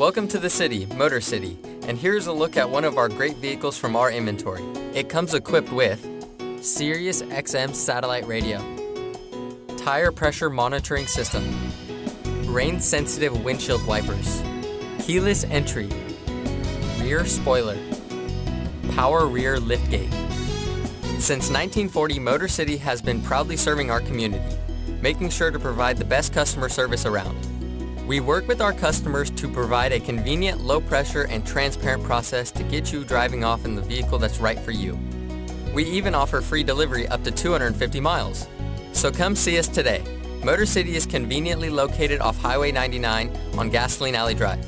Welcome to the city, Motor City, and here's a look at one of our great vehicles from our inventory. It comes equipped with Sirius XM satellite radio, tire pressure monitoring system, rain sensitive windshield wipers, keyless entry, rear spoiler, power rear liftgate. Since 1940, Motor City has been proudly serving our community, making sure to provide the best customer service around. We work with our customers to provide a convenient, low pressure, and transparent process to get you driving off in the vehicle that's right for you. We even offer free delivery up to 250 miles. So come see us today. Motor City is conveniently located off Highway 99 on Gasoline Alley Drive.